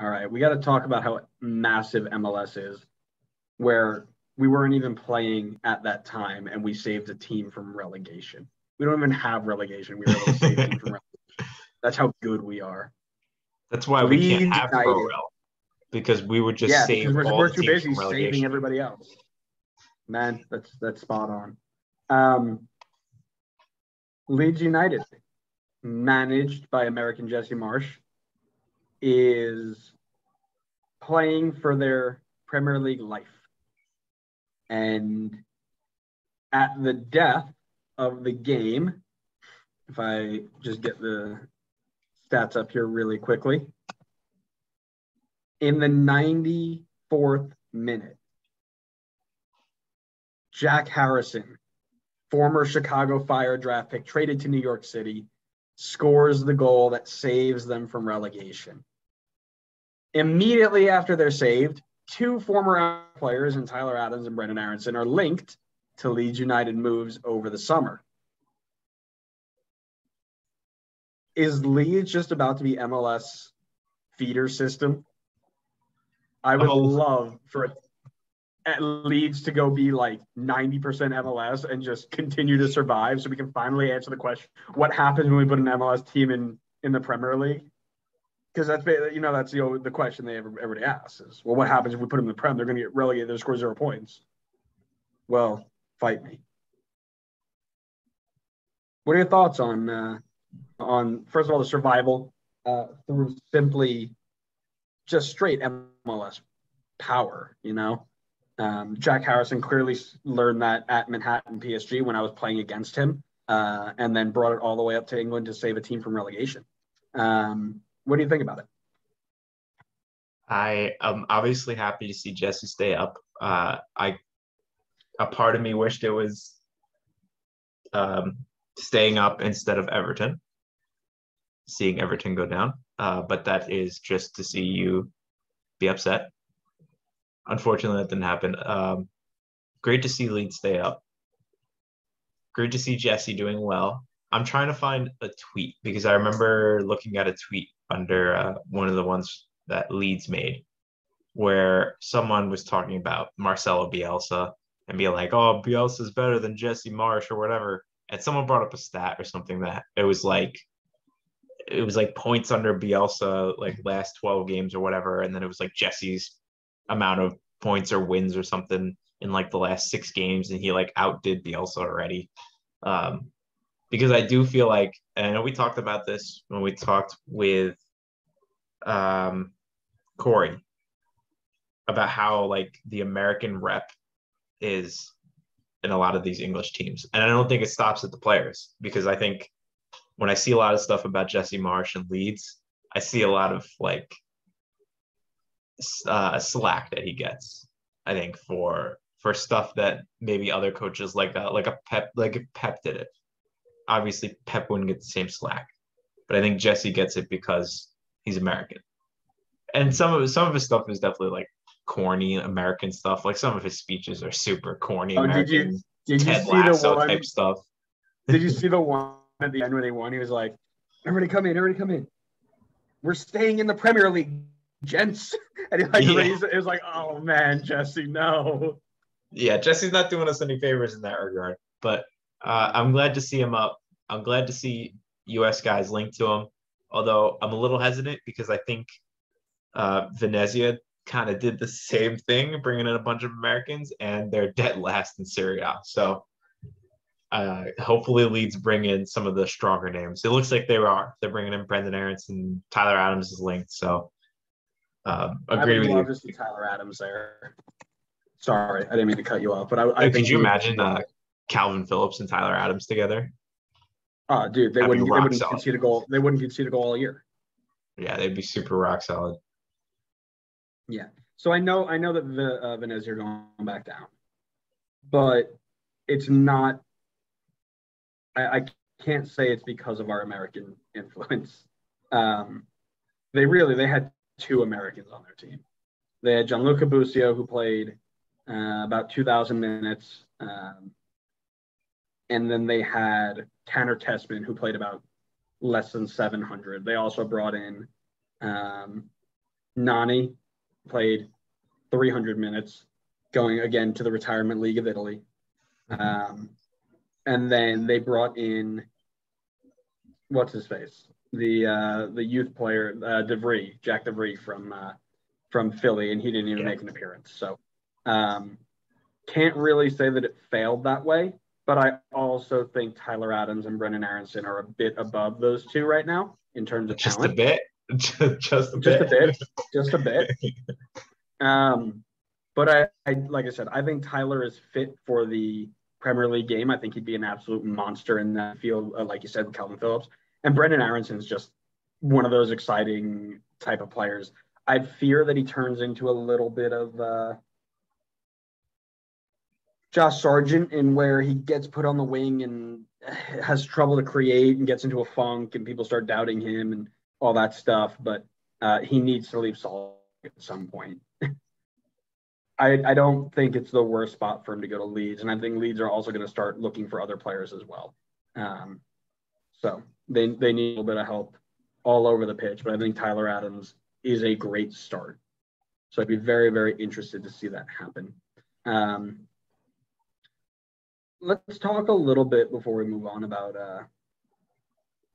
All right, we got to talk about how massive MLS is, where we weren't even playing at that time, and we saved a team from relegation. We don't even have relegation. We were able to save a team from relegation. That's how good we are. That's why we Leeds can't have United. pro rel because we would just yeah, save we're, all we're too teams busy saving everybody else. Man, that's that's spot on. Um, Leeds United, managed by American Jesse Marsch, is playing for their Premier League life. And at the death of the game, if I just get the stats up here really quickly, in the 94th minute, Jack Harrison, former Chicago Fire draft pick, traded to New York City, scores the goal that saves them from relegation. Immediately after they're saved, two former players in Tyler Adams and Brenden Aaronson are linked to Leeds United moves over the summer. Is Leeds just about to be MLS feeder system? I would Oh. love for it at Leeds to go be like 90% MLS and just continue to survive so we can finally answer the question what happens when we put an MLS team in in the Premier League? Because that's you know that's the the question they ever, everybody asks is well what happens if we put them in the Prem? They're going to get relegated. They'll score zero points. Well, fight me. What are your thoughts on uh, on first of all the survival uh, through simply just straight MLS power? You know, um, Jack Harrison clearly learned that at Manhattan PSG when I was playing against him, uh, and then brought it all the way up to England to save a team from relegation. Um, what do you think about it? I am obviously happy to see Jesse stay up. Uh, I a part of me wished it was um, staying up instead of Everton, seeing Everton go down. Uh, but that is just to see you be upset. Unfortunately, that didn't happen. Um, great to see Leeds stay up. Great to see Jesse doing well. I'm trying to find a tweet because I remember looking at a tweet under uh, one of the ones that Leeds made where someone was talking about Marcelo Bielsa and be like, oh, Bielsa's better than Jesse Marsch or whatever. And someone brought up a stat or something that it was like, it was like points under Bielsa, like last 12 games or whatever. And then it was like Jesse's amount of points or wins or something in like the last six games. And he like outdid Bielsa already. Um, because I do feel like, and I know we talked about this when we talked with um, Corey about how like the American rep is in a lot of these English teams. And I don't think it stops at the players because I think when I see a lot of stuff about Jesse Marsch and Leeds, I see a lot of like uh, slack that he gets. I think for for stuff that maybe other coaches like like a Pep like Pep did it. Obviously, Pep wouldn't get the same slack, but I think Jesse gets it because he's American. And some of some of his stuff is definitely like corny American stuff. Like some of his speeches are super corny Oh, did you- American Did you Ted see the Lasso one? type stuff. Did you see the one at the end when they won? He was like, "Everybody come in, everybody come in. We're staying in the Premier League, gents." And he like Yeah. raised. It was like, "Oh man, Jesse, no." yeah, Jesse's not doing us any favors in that regard. But uh, I'm glad to see him up. I'm glad to see U.S. guys linked to him. Although I'm a little hesitant because I think uh, Venezia kind of did the same thing, bringing in a bunch of Americans, and they're dead last in Serie A. So uh, hopefully Leeds bring in some of the stronger names. It looks like they are. They're bringing in Brenden Aaronson. Tyler Adams is linked. So um, I agree with you. Tyler Adams there. Sorry, I didn't mean to cut you off, but I, I Hey, think could you imagine uh, Kalvin Phillips and Tyler Adams together? Oh, dude, they That'd wouldn't, They wouldn't solid. concede a goal. They wouldn't concede a goal all year. Yeah, they'd be super rock solid. Yeah. So I know. I know that the uh, Venezia are going back down, but it's not. I, I can't say it's because of our American influence. Um, they really they had two Americans on their team. They had Gianluca Busio who played uh, about two thousand minutes, um, and then they had Tanner Tessman who played about less than seven hundred. They also brought in um, Nani played 300 minutes, going again to the retirement league of Italy. Um, and then they brought in what's his face, the uh, the youth player uh, de Vries, Jack de Vries from uh, from Philly, and he didn't even yeah. make an appearance. So um, can't really say that it failed that way. But I also think Tyler Adams and Brenden Aaronson are a bit above those two right now in terms of just talent. a bit, just a just bit, just a bit, just a bit. Um, but I, I, like I said, I think Tyler is fit for the Premier League game. I think he'd be an absolute monster in that field, uh, like you said, with Kalvin Phillips. And Brenden Aaronson is just one of those exciting type of players. I fear that he turns into a little bit of uh, Josh Sargent in where he gets put on the wing and has trouble to create and gets into a funk and people start doubting him and all that stuff. But uh, he needs to leave Salt at some point. I, I don't think it's the worst spot for him to go to Leeds. And I think Leeds are also going to start looking for other players as well. Um, so they, they need a little bit of help all over the pitch. But I think Tyler Adams is a great start. So I'd be very, very interested to see that happen. Um, let's talk a little bit before we move on about uh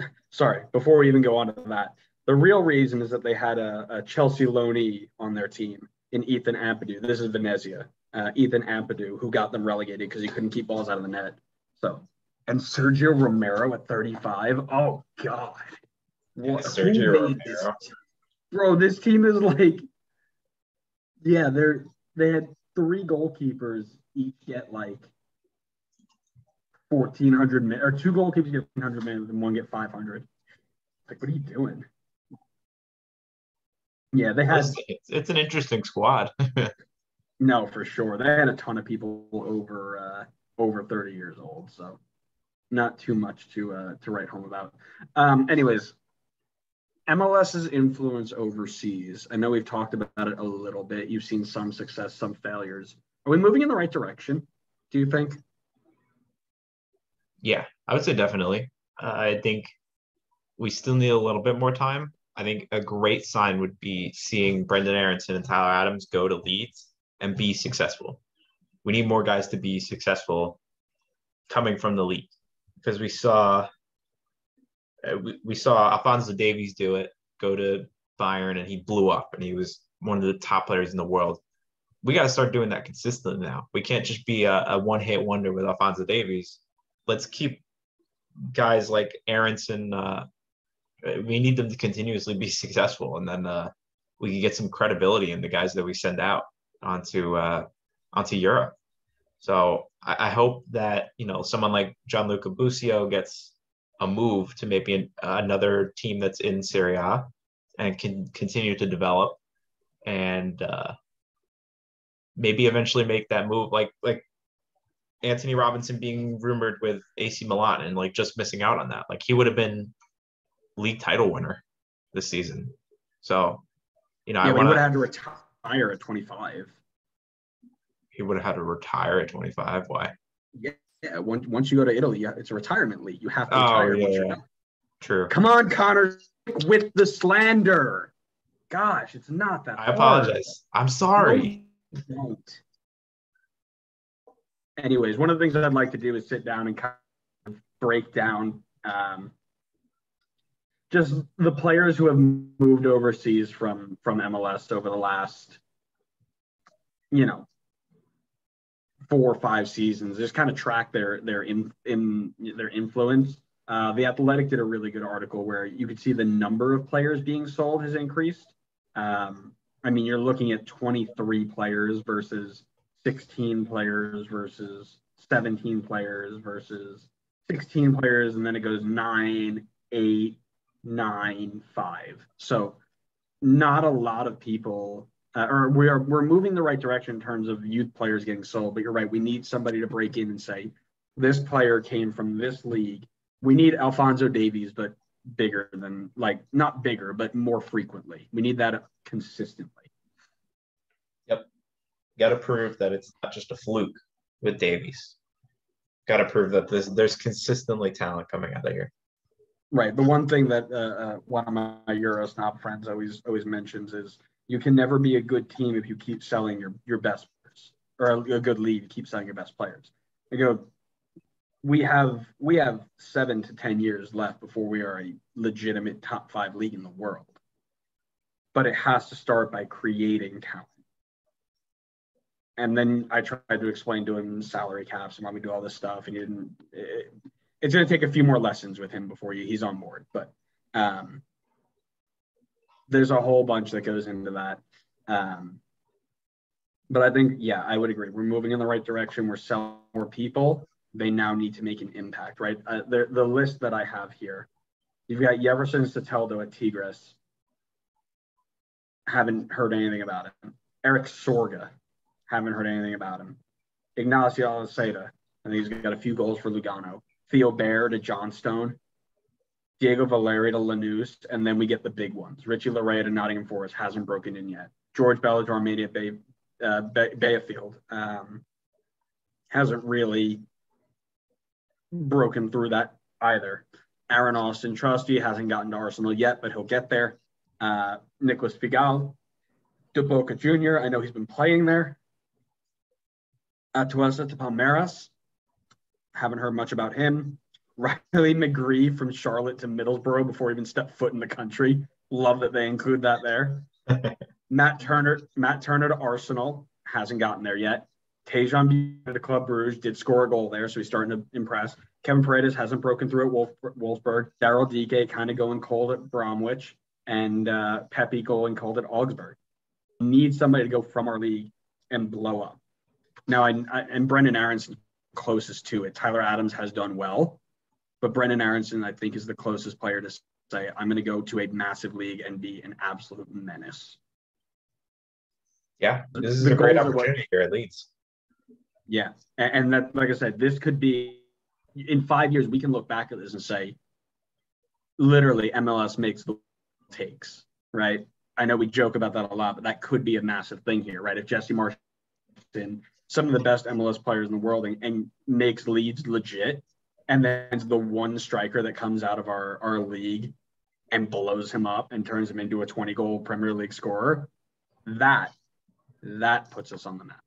sorry before we even go on to that. The real reason is that they had a, a chelsea loanee on their team in ethan ampadu. This is venezia uh, ethan ampadu who got them relegated because he couldn't keep balls out of the net. So and sergio romero at 35 oh god. What, sergio romero. this? bro this team is like yeah they're they had three goalkeepers each get like 1400 men, or two goalkeepers get 100 minutes and one get 500. Like, what are you doing? Yeah, they had. It's, it's an interesting squad. no, for sure. They had a ton of people over uh, over 30 years old, so not too much to uh, to write home about. Um, anyways, MLS's influence overseas. I know we've talked about it a little bit. You've seen some success, some failures. Are we moving in the right direction? Do you think? Yeah, I would say definitely. Uh, I think we still need a little bit more time. I think a great sign would be seeing Brenden Aaronson and Tyler Adams go to Leeds and be successful. We need more guys to be successful coming from the league because we saw uh, we, we saw Alphonso Davies do it, go to Bayern, and he blew up, and he was one of the top players in the world. We got to start doing that consistently now. We can't just be a, a one hit wonder with Alphonso Davies let's keep guys like Aaronson. Uh, we need them to continuously be successful, and then uh, we can get some credibility in the guys that we send out onto uh, onto Europe. So I, I, hope that you know someone like Gianluca Busio gets a move to maybe an, another team that's in Serie A and can continue to develop and uh, maybe eventually make that move like like Antonee Robinson being rumored with AC Milan and like just missing out on that. Like he would have been league title winner this season. So, you know, yeah, I would have had to retire at 25. He would have had to retire at 25. Why? Yeah, yeah. Once once you go to Italy, it's a retirement league. You have to oh, retire. Oh, yeah, yeah. True. Come on, Connor, with the slander. Gosh, it's not that. I hard. apologize. I'm sorry. No, don't anyways, one of the things that I'd like to do is sit down and kind of break down um, just the players who have moved overseas from from MLS over the last, you know, four or five seasons. Just kind of track their their in, in their influence. Uh, the Athletic did a really good article where you could see the number of players being sold has increased. Um, I mean, you're looking at 23 players versus 16 players versus 17 players versus 16 players, and then it goes nine, eight, nine, five. So not a lot of people, uh, or we are we're moving the right direction in terms of youth players getting sold. But you're right, we need somebody to break in and say this player came from this league. We need Alphonso Davies, but bigger than like not bigger, but more frequently. We need that consistently got to prove that it's not just a fluke with Davies. Got to prove that there's, there's consistently talent coming out of here. Right. The one thing that uh, uh, one of my Euro snob friends always always mentions is You can never be a good team if you keep selling your your best players, or a, a good league. Keep selling your best players. I go. We have we have seven to ten years left before we are a legitimate top five league in the world. But it has to start by creating talent. And then I tried to explain to him salary caps and why we do all this stuff, and he didn't. It, it's going to take a few more lessons with him before he's on board. But um, there's a whole bunch that goes into that. Um, but I think, yeah, I would agree. We're moving in the right direction. We're selling more people. They now need to make an impact, right? Uh, the, the list that I have here, you've got Yeferson Soteldo at Tigres. Haven't heard anything about him. Erik Sorga, haven't heard anything about him. Ignacio Aliseda, I think he's got a few goals for Lugano. Theo Bair to Johnstone. Diego Valeri to Lanús, and then we get the big ones. Richie Laryea to Nottingham Forest hasn't broken in yet. George Bellador Bay, uh, Bay, Bayfield um, hasn't really broken through that either. Aaron Auston Trusty hasn't gotten to Arsenal yet, but he'll get there. Uh, Nicholas Figal, Duboka Jr., I know he's been playing there. Atuesta to Palmeiras, haven't heard much about him. Riley McGree from Charlotte to Middlesbrough before he even stepped foot in the country. Love that they include that there. Matt Turner, Matt Turner to Arsenal hasn't gotten there yet. Tajon to Club Bruges did score a goal there, so he's starting to impress. Kevin Paredes hasn't broken through at Wolf, Wolfsburg. Daryl Dike kind of going cold at Bromwich, and uh, Pepi going cold at Augsburg. Need somebody to go from our league and blow up. Now, I, I and Brenden Aaronson closest to it. Tyler Adams has done well, but Brenden Aaronson, I think, is the closest player to say, I'm going to go to a massive league and be an absolute menace. Yeah, this is the a great opportunity here at Leeds. Yeah, and, and that, like I said, this could be in five years. We can look back at this and say, literally, MLS makes the takes, right? I know we joke about that a lot, but that could be a massive thing here, right? If Jesse Marsch some of the best MLS players in the world and, and makes Leeds legit, and then the one striker that comes out of our, our league and blows him up and turns him into a 20 goal Premier League scorer, that that puts us on the map.